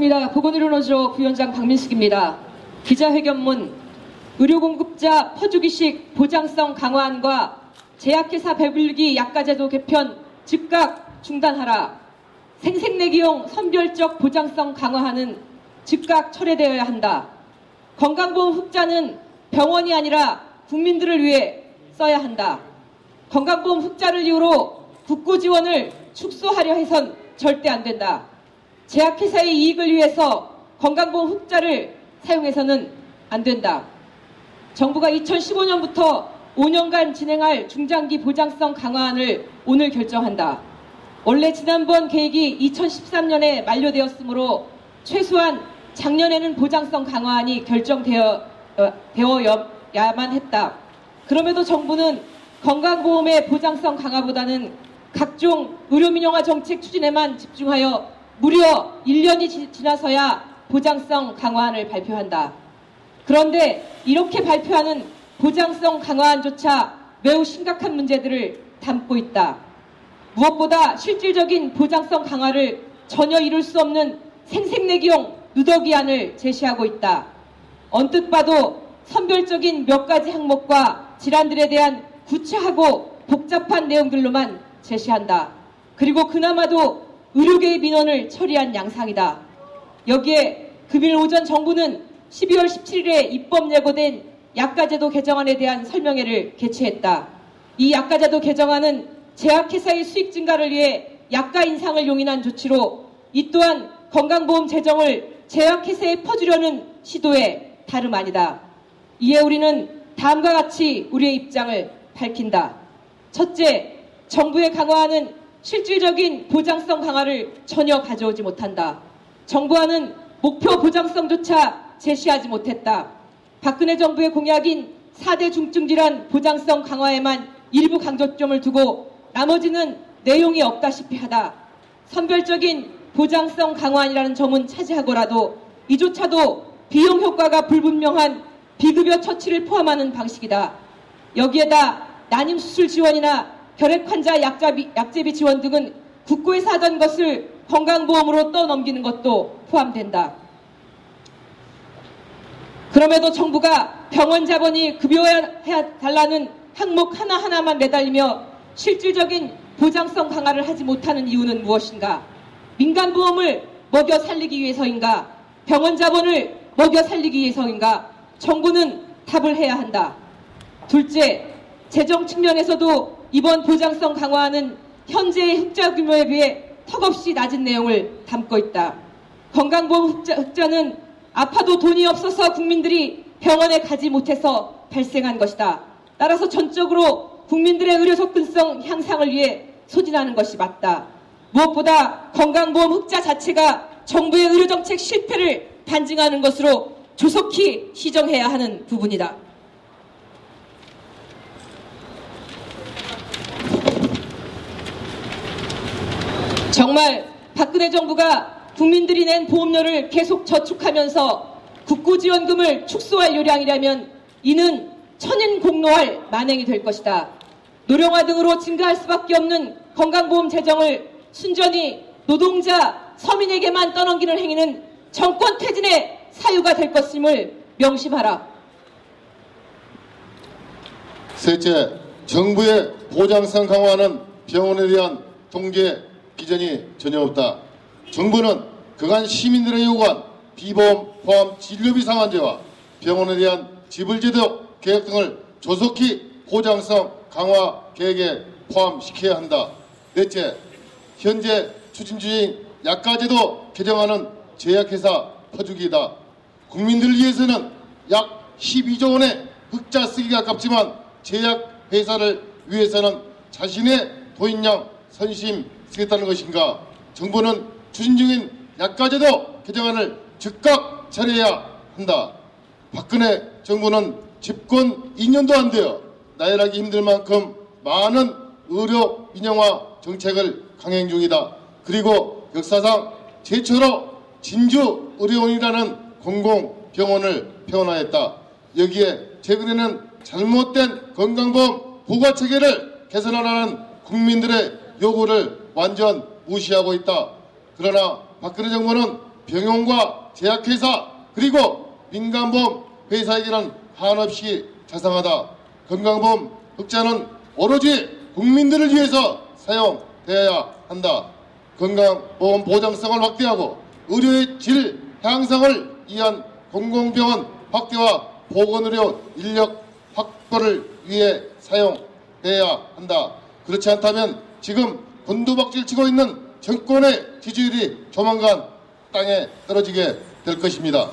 반갑습니다. 보건의료노조 부위원장 박민숙입니다. 기자회견문 의료공급자 퍼주기식 보장성 강화안과 제약회사 배불리기 약가제도 개편 즉각 중단하라. 생색내기용 선별적 보장성 강화하는 즉각 철회되어야 한다. 건강보험 흑자는 병원이 아니라 국민들을 위해 써야 한다. 건강보험 흑자를 이유로 국고 지원을 축소하려 해선 절대 안 된다. 제약회사의 이익을 위해서 건강보험 흑자를 사용해서는 안 된다. 정부가 2015년부터 5년간 진행할 중장기 보장성 강화안을 오늘 결정한다. 원래 지난번 계획이 2013년에 만료되었으므로 최소한 작년에는 보장성 강화안이 결정되어 어, 되어야만 했다. 그럼에도 정부는 건강보험의 보장성 강화보다는 각종 의료민영화 정책 추진에만 집중하여 무려 1년이 지나서야 보장성 강화안을 발표한다. 그런데 이렇게 발표하는 보장성 강화안조차 매우 심각한 문제들을 담고 있다. 무엇보다 실질적인 보장성 강화를 전혀 이룰 수 없는 생색내기용 누더기안을 제시하고 있다. 언뜻 봐도 선별적인 몇 가지 항목과 질환들에 대한 구체하고 복잡한 내용들로만 제시한다. 그리고 그나마도 의료계의 민원을 처리한 양상이다. 여기에 금일 오전 정부는 12월 17일에 입법 예고된 약가제도 개정안에 대한 설명회를 개최했다. 이 약가제도 개정안은 제약회사의 수익 증가를 위해 약가 인상을 용인한 조치로 이 또한 건강보험 재정을 제약회사에 퍼주려는 시도에 다름 아니다. 이에 우리는 다음과 같이 우리의 입장을 밝힌다. 첫째, 정부의 강화하는 실질적인 보장성 강화를 전혀 가져오지 못한다. 정부와는 목표 보장성조차 제시하지 못했다. 박근혜 정부의 공약인 4대 중증질환 보장성 강화에만 일부 강조점을 두고 나머지는 내용이 없다시피 하다. 선별적인 보장성 강화안이라는 점은 차지하고라도 이조차도 비용 효과가 불분명한 비급여 처치를 포함하는 방식이다. 여기에다 난임 수술 지원이나 결핵 환자 약자비, 약제비 지원 등은 국고에서 하던 것을 건강보험으로 떠넘기는 것도 포함된다. 그럼에도 정부가 병원 자본이 급여해 달라는 항목 하나하나만 매달리며 실질적인 보장성 강화를 하지 못하는 이유는 무엇인가? 민간보험을 먹여 살리기 위해서인가? 병원 자본을 먹여 살리기 위해서인가? 정부는 답을 해야 한다. 둘째, 재정 측면에서도 이번 보장성 강화는 현재의 흑자 규모에 비해 턱없이 낮은 내용을 담고 있다. 건강보험 흑자, 흑자 는 아파도 돈이 없어서 국민들이 병원에 가지 못해서 발생한 것이다. 따라서 전적으로 국민들의 의료 접근성 향상을 위해 소진하는 것이 맞다. 무엇보다 건강보험 흑자 자체가 정부의 의료정책 실패를 반증하는 것으로 조속히 시정해야 하는 부분이다. 정말 박근혜 정부가 국민들이 낸 보험료를 계속 저축하면서 국고지원금을 축소할 요량이라면 이는 천인 공로할 만행이 될 것이다. 노령화 등으로 증가할 수밖에 없는 건강보험 재정을 순전히 노동자, 서민에게만 떠넘기는 행위는 정권 퇴진의 사유가 될 것임을 명심하라. 셋째, 정부의 보장성 강화는 병원에 대한 통제 기전이 전혀 없다. 정부는 그간 시민들의 요구한 비보험 포함 진료비 상한제와 병원에 대한 지불제도 계획 등을 조속히 보장성 강화 계획에 포함시켜야 한다. 넷째, 현재 추진 중인 약가제도 개정안은 제약회사 퍼주기다. 국민들을 위해서는 약 12조 원의 흑자 쓰기가 아깝지만 제약회사를 위해서는 자신의 도인양 선심 쓰겠다는 것인가? 정부는 추진 중인 약가제도 개정안을 즉각 처리해야 한다. 박근혜 정부는 집권 2년도 안 되어 나열하기 힘들 만큼 많은 의료 민영화 정책을 강행 중이다. 그리고 역사상 최초로 진주 의료원이라는 공공병원을 폐원하였다. 여기에 최근에는 잘못된 건강보험 부가체계를 개선하라는 국민들의 요구를 완전 무시하고 있다. 그러나 박근혜 정부는 병용과 제약회사 그리고 민간보험 회사에게는 한없이 자상하다. 건강보험 흑자는 오로지 국민들을 위해서 사용되어야 한다. 건강보험 보장성을 확대하고 의료의 질 향상을 위한 공공병원 확대와 보건의료 인력 확보를 위해 사용돼야 한다. 그렇지 않다면 지금 곤두박질 치고 있는 정권의 지지율이 조만간 땅에 떨어지게 될 것입니다.